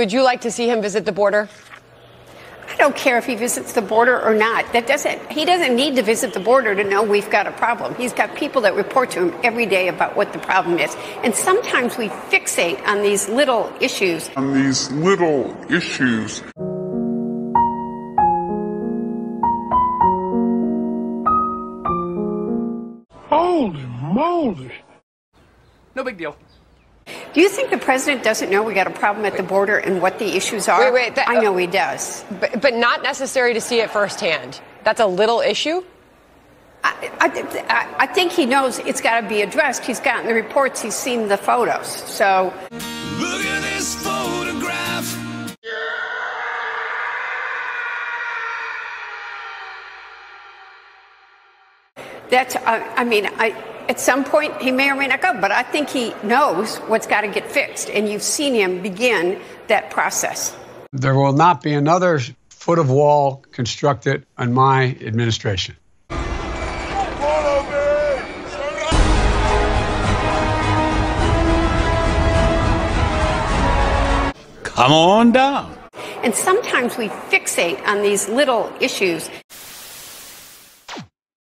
would you like to see him visit the border? I don't care if he visits the border or not. That doesn't he doesn't need to visit the border to know we've got a problem. He's got people that report to him every day about what the problem is. And sometimes we fixate on these little issues. On these little issues. Holy moly. No big deal. Do you think the president doesn't know we got a problem at the border and what the issues are? Wait, wait. That, I know he does. But, but not necessary to see it firsthand. That's a little issue? I, I, I think he knows it's got to be addressed. He's gotten the reports, he's seen the photos. So. Look at this photograph. That's, uh, I mean, I, at some point he may or may not go, but I think he knows what's got to get fixed. And you've seen him begin that process. There will not be another foot of wall constructed on my administration. Come on down. And sometimes we fixate on these little issues